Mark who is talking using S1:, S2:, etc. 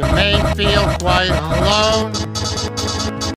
S1: You may feel quite alone.